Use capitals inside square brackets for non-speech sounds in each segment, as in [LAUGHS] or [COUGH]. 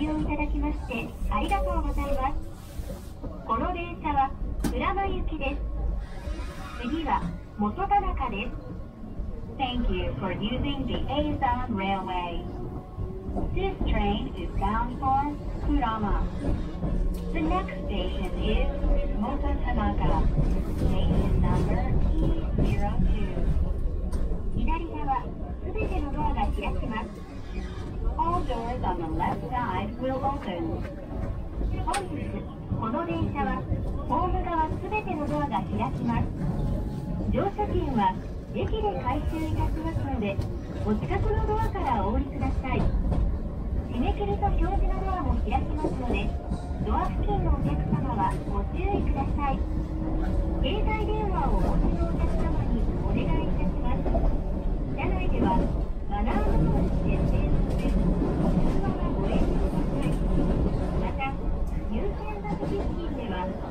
利用いただきましてありがとうございますこの電車は浦和行きです次は元田中です Thank you for using the Azon Railway This train is bound for Kurama The next station is Mototanaka Station number E02 左側すべてのドアが開きます doors on the left side will open 本日この電車はホーム側すべてのドアが開きます乗車券は駅で回収いたしますのでお近くのドアからお降りください。締め切りと表示のドアも開きますのでドア付近のお客様はご注意ください。携帯電話をお持ちのお客様にお願いいたします。車内ではマナーモードに設定一起来。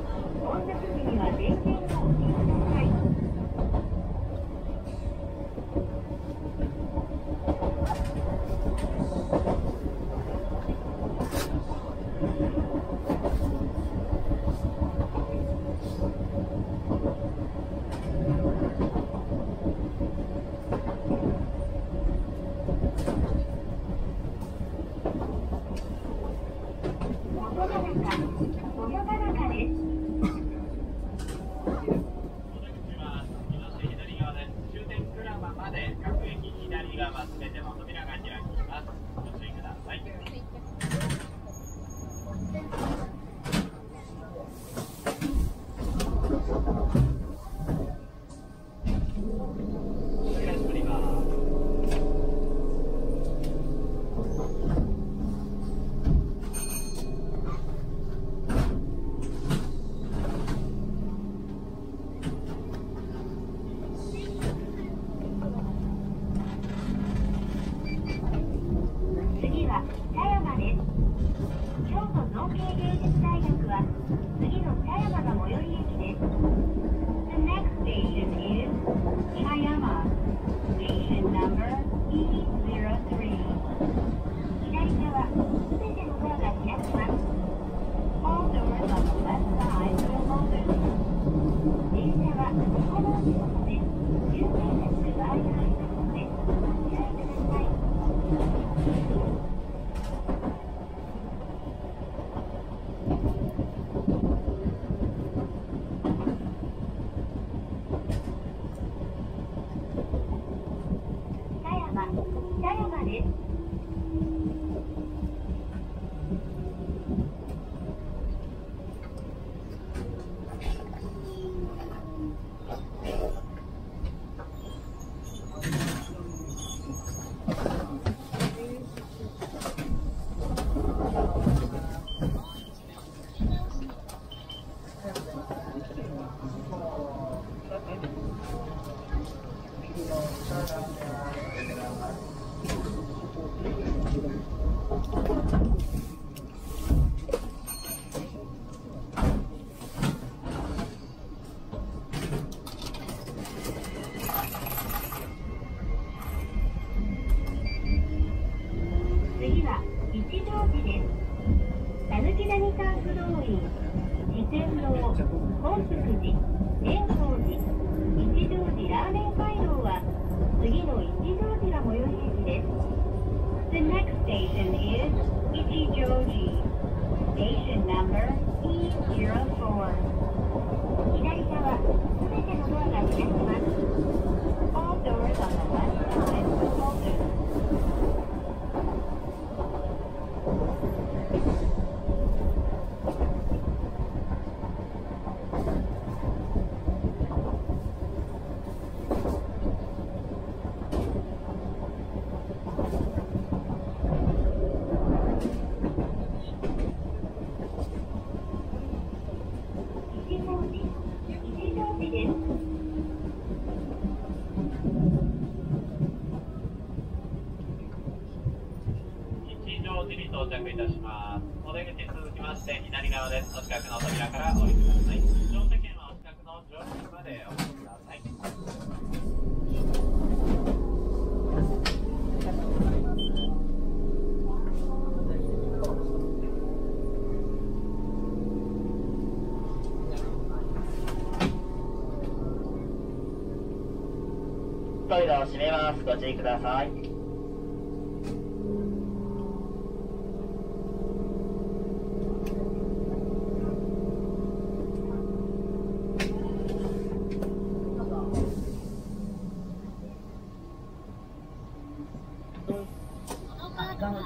してください。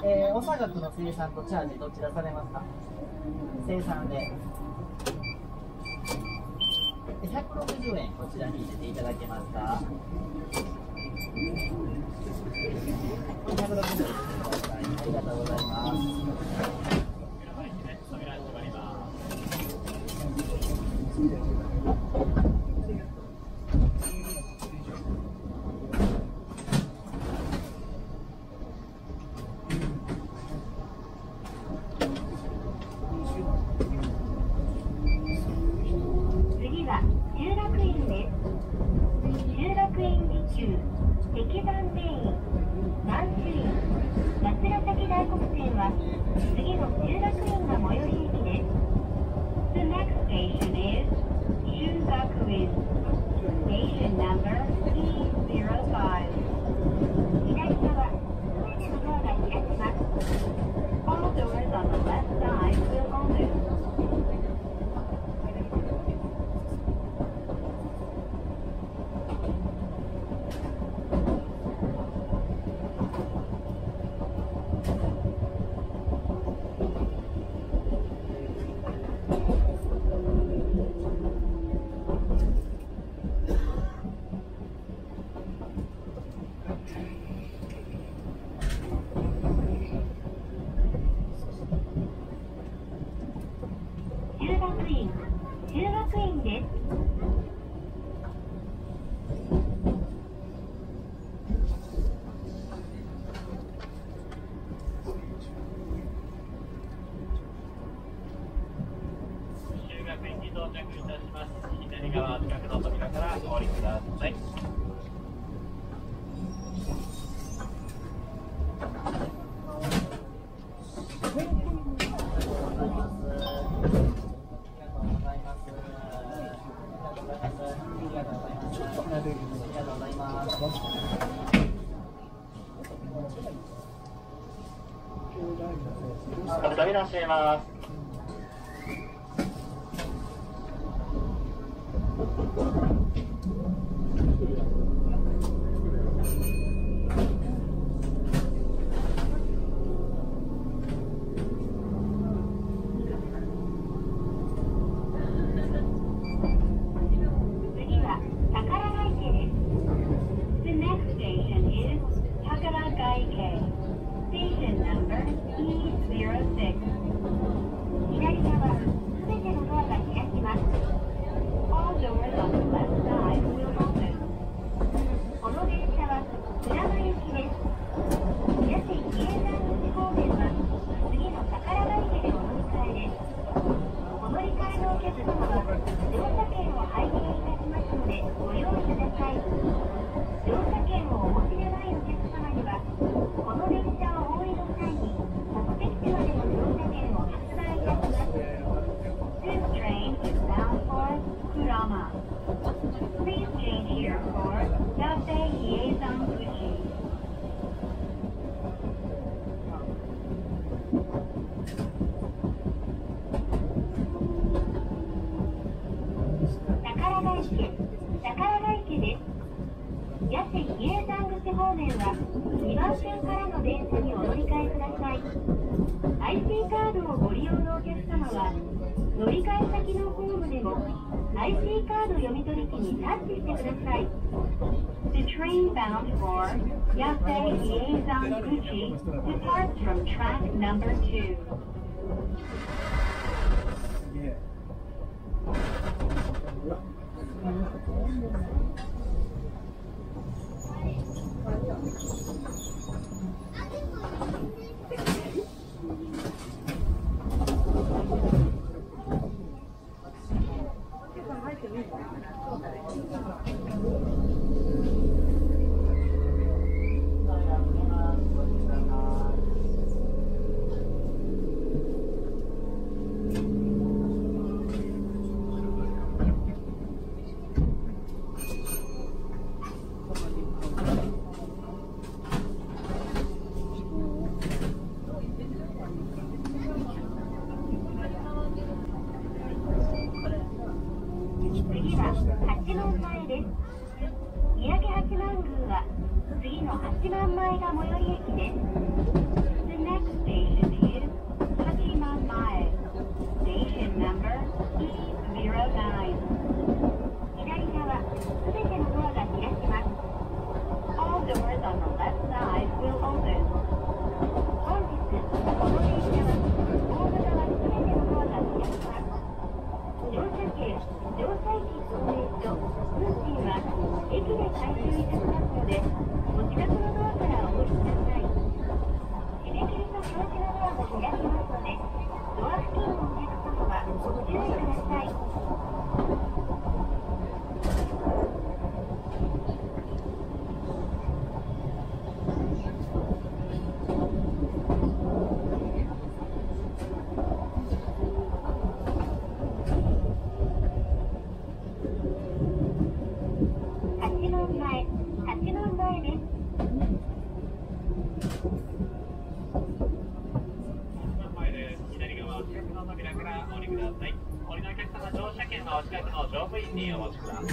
え、の生産とチャージどちらされますか？生産で。160円こちらに入れていただけますか？ありがとうございます。いらっしゃいます。Depart from track number two. Yeah. 乗車券はお近くの乗務員にお持ちください。こ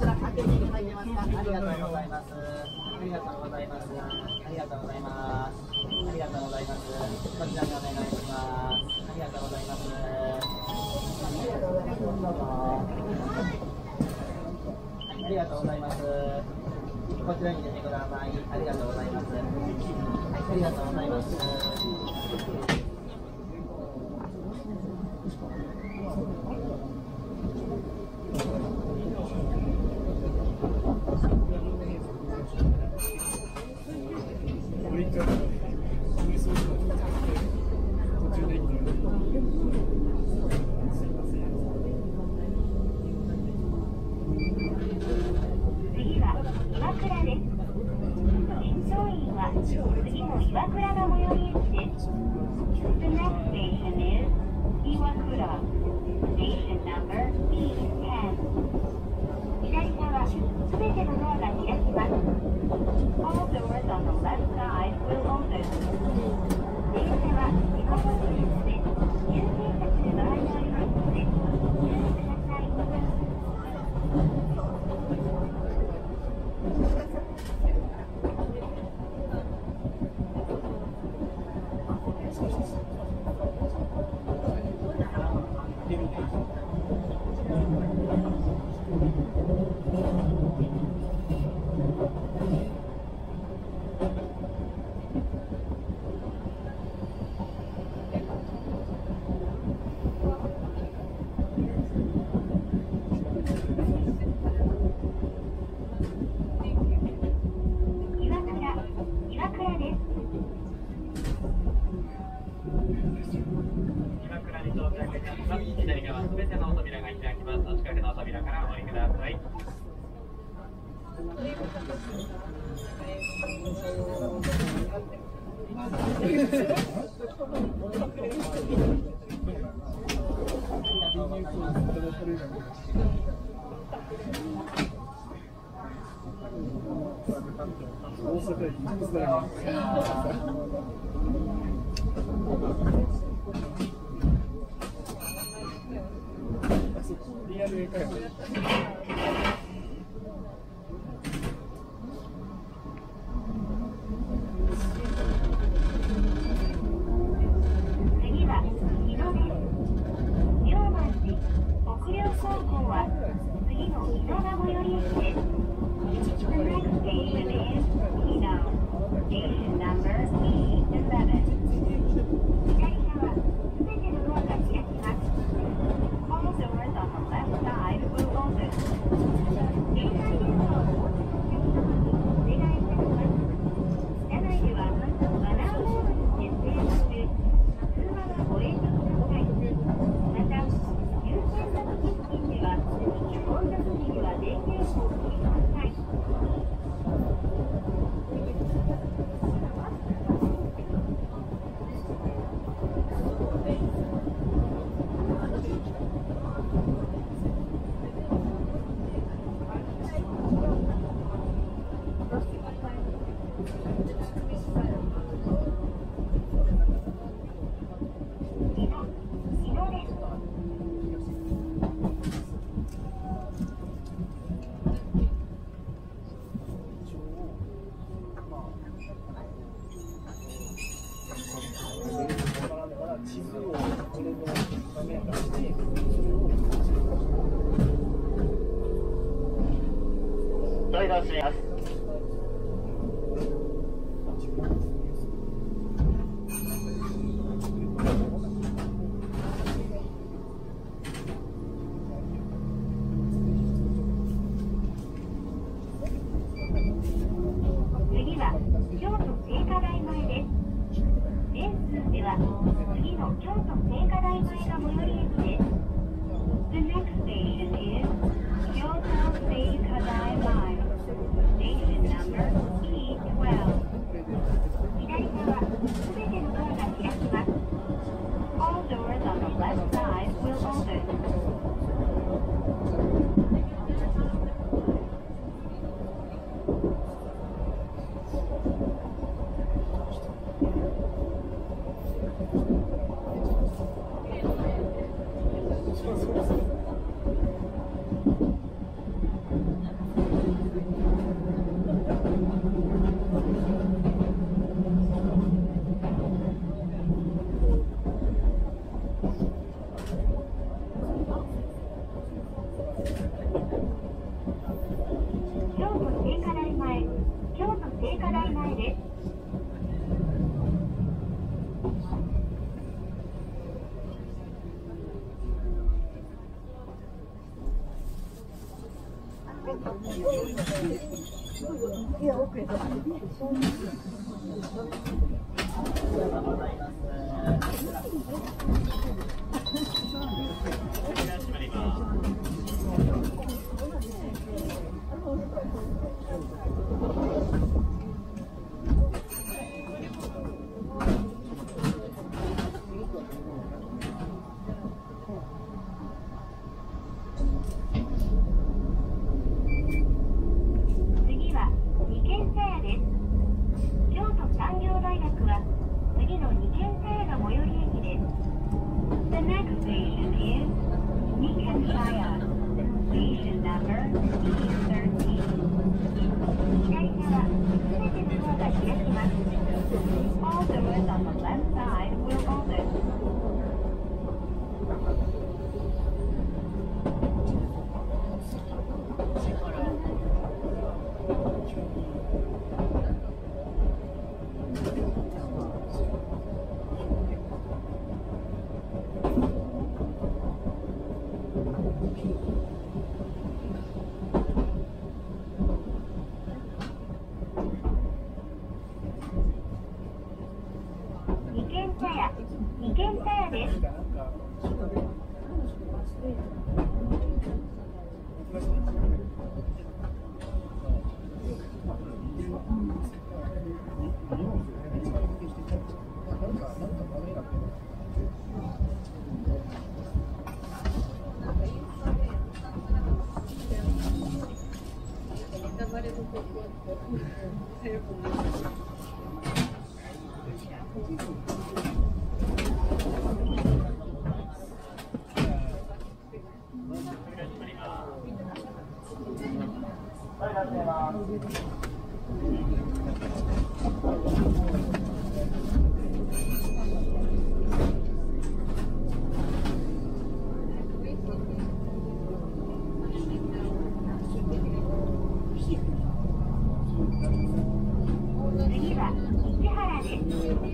ちら開けていただけます。かありがとうございます。こちらに出てください。ありがとうございます。ありがとうございます次は岩倉です。は次の岩倉が最寄り駅です。The next station is 岩倉。Station number E10。左側、すべてのドアが開きます。All doors on the left side will open. 電車は地下ポジです。優先車する場合がありますので、ご注意ください。岩倉、岩倉です。岩倉に到着いたします。左側、すべての扉が開きます。お近くの扉からお降りください。次そうそうそう。Okay.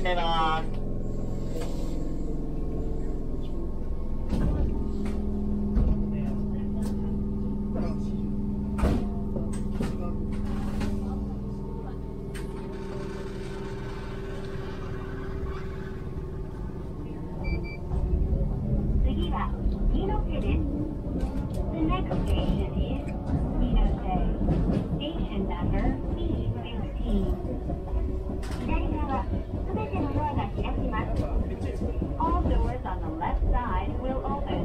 閉めます次は二ノ瀬です。The next station is 二ノ瀬 Station number E16 左側、すべてのドアが開きます。All doors on the left side will open.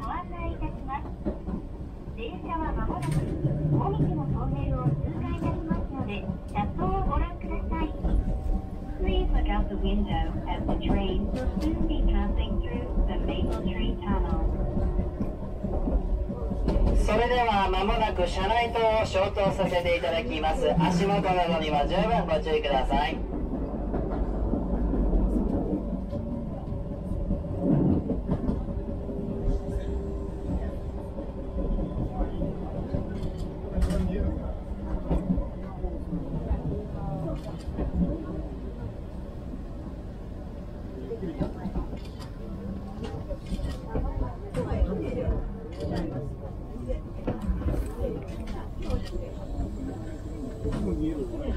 ご案内いたします。電車はまもなく大道のトンネルを通過いたしますので、車窓をご覧ください。Please look out the window as the train will soon be passing through the Maple Tree Tunnel. それでく車内灯を消灯させていただきます。足元などには十分ご注意ください。Thank you.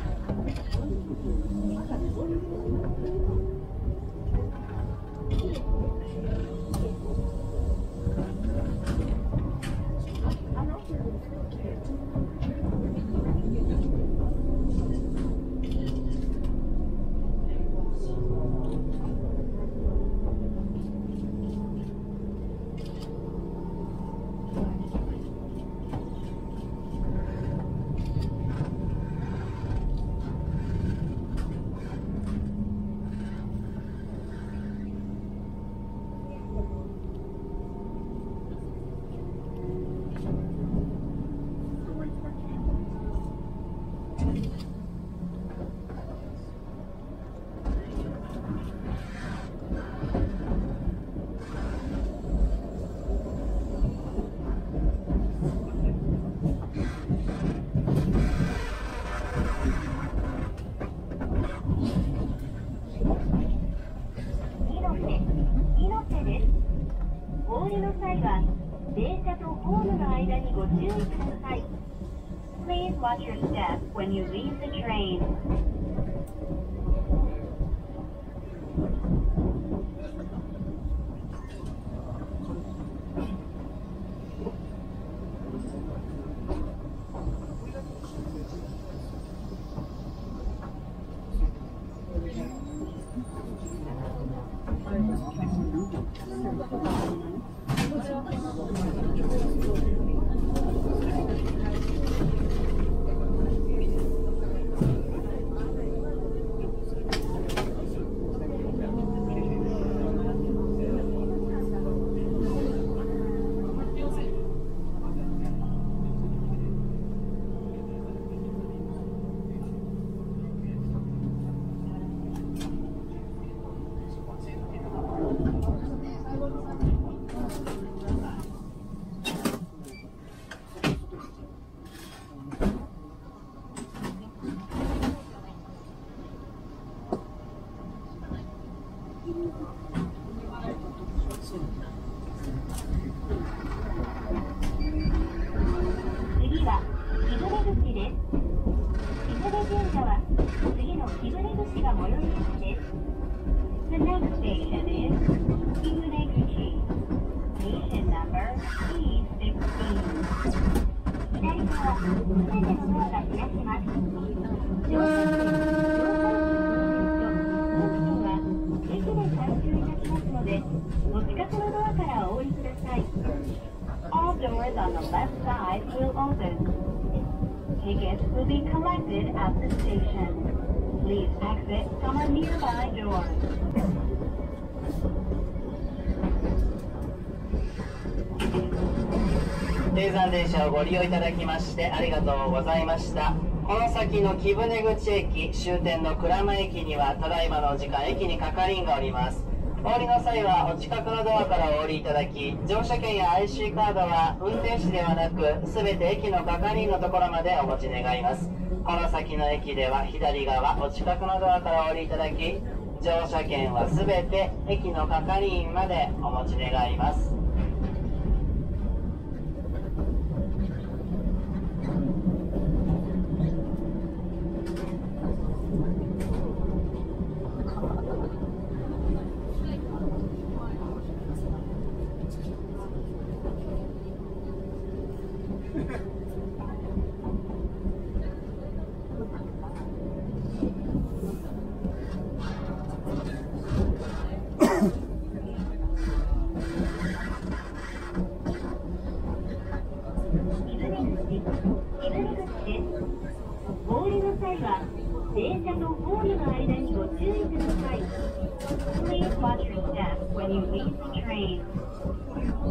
Watch your step when you leave the train. Station. Please exit from a nearby door. 低山電車をご利用いただきましてありがとうございましたこの先の貴船口駅終点の鞍馬駅にはただいまの時間駅に係員がおりますお降りの際はお近くのドアからお降りいただき乗車券や IC カードは運転士ではなく全て駅の係員のところまでお持ち願いますこの先の駅では左側お近くのドアからお降りいただき乗車券は全て駅の係員までお持ち願いますお降りの際は電車とホームの間にご注意ください Please watch your step when you leave the train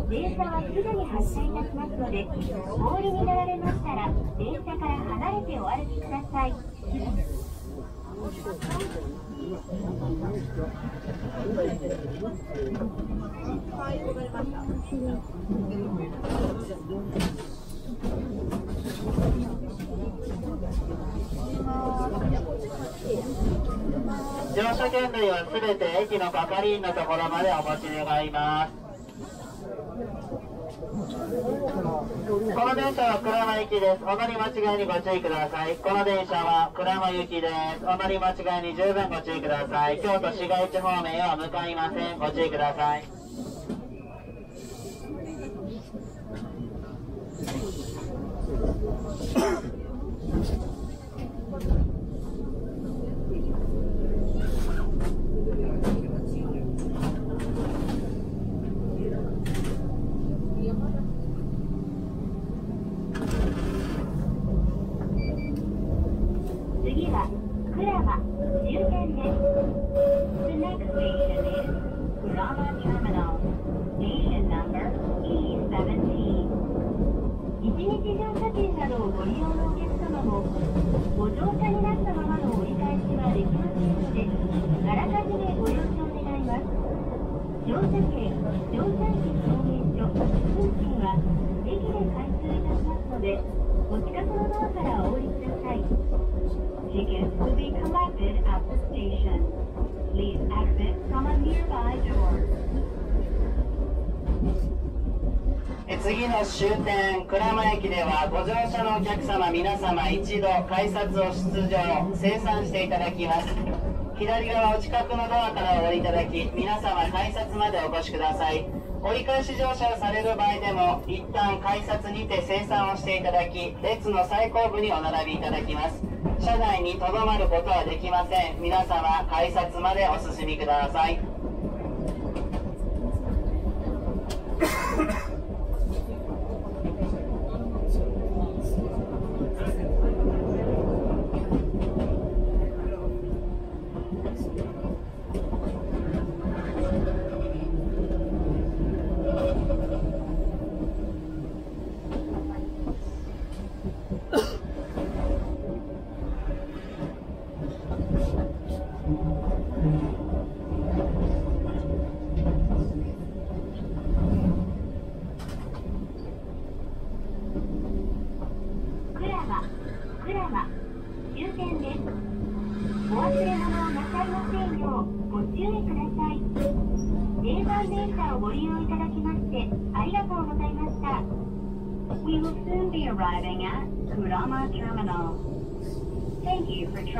電車はすぐに発車いたしますのでお降りになられましたら電車から離れてお歩きください。乗車券類は全て駅の係員のところまでお持ち願います。この電車は鞍馬行きです。お乗り間違いにご注意ください。この電車は鞍馬行きです。お乗り間違いに十分ご注意ください。京都市街地方面へは向かいません。ご注意ください。次 [LAUGHS] は鞍馬終点です The next station is Kurama Terminal Station number E17 一日乗車券などをご利用のお客様もご乗車になったままの折り返しはできませんのであらかじめご了承願います乗車券乗車駅証明書運賃は駅で開通いたしますのでお近くのドアからお降りください Tickets will be collected at the station. Please exit from a nearby door. 次の終点鞍馬駅ではご乗車のお客様皆様一度改札を出場清算していただきます左側お近くのドアからお降りいただき皆様改札までお越しください折り返し乗車をされる場合でも一旦改札にて清算をしていただき列の最後部にお並びいただきます車内にとどまることはできません。皆様改札までお進みください。